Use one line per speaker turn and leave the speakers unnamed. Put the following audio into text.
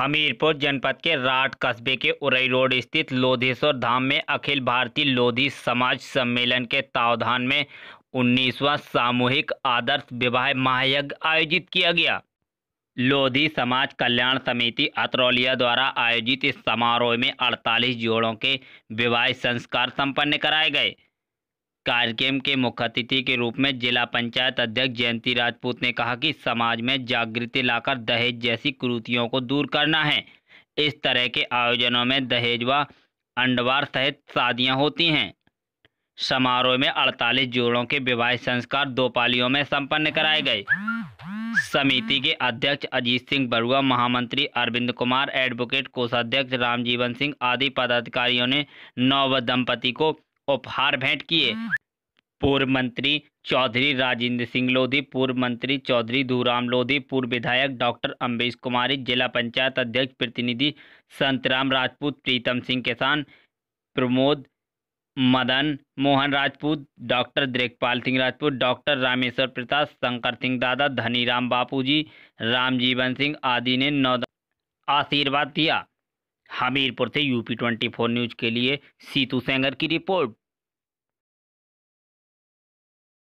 हमीरपुर जनपद के राठ कस्बे के उरई रोड स्थित लोधेश्वर धाम में अखिल भारतीय लोधी समाज सम्मेलन के तावधान में उन्नीसवां सामूहिक आदर्श विवाह महायज्ञ आयोजित किया गया। लोधी समाज कल्याण समिति अतरौलिया द्वारा आयोजित इस समारोह में 48 जोड़ों के विवाह संस्कार संपन्न कराए गए। कार्यक्रम के मुख्य अतिथि के रूप में जिला पंचायत अध्यक्ष जयंती राजपूत ने कहा कि समाज में जागृति लाकर दहेज जैसी कुरीतियों को दूर करना है। इस तरह के आयोजनों में दहेज व अंडवार सहित शादियाँ होती हैं। समारोह में 48 जोड़ों के विवाह संस्कार दो पालियों में संपन्न कराए गए। समिति के अध्यक्ष अजीत सिंह बरुआ, महामंत्री अरविंद कुमार, एडवोकेट कोषाध्यक्ष रामजीवन सिंह आदि पदाधिकारियों ने नव दंपति को उपहार भेंट किए। पूर्व मंत्री चौधरी राजेंद्र सिंह लोधी, पूर्व मंत्री चौधरी धूराम लोधी, पूर्व विधायक डॉक्टर अम्बेश कुमारी, जिला पंचायत अध्यक्ष प्रतिनिधि संतराम राजपूत, प्रीतम सिंह किसान प्रमोद मदन मोहन राजपूत, डॉक्टर दिग्पाल सिंह राजपूत, डॉक्टर रामेश्वर प्रसाद, शंकर सिंह दादा, धनीराम बापूजी, रामजीवन सिंह आदि ने नौ आशीर्वाद दिया। हमीरपुर से यूपी ट्वेंटी फोर न्यूज़ के लिए सीतू सेंगर की रिपोर्ट।